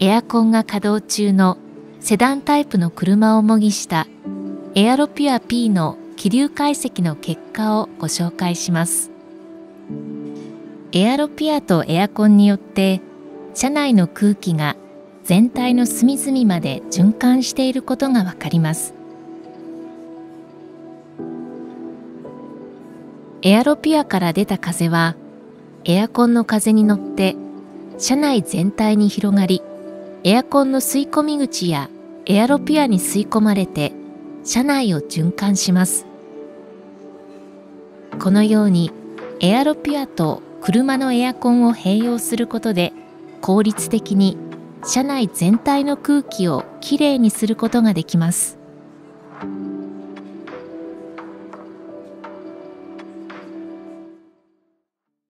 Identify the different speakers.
Speaker 1: エアコンが稼働中のセダンタイプの車を模擬したエアロピュア P の気流解析の結果をご紹介します。エアロピアとエアコンによって車内の空気が全体の隅々まで循環していることがわかります。エアロピアから出た風はエアコンの風に乗って車内全体に広がりエアコンの吸い込み口やエアロピアに吸い込まれて車内を循環します。このようにエアロピアと車のエアコンを併用することで効率的に車内全体の空気をきれいにすることができます。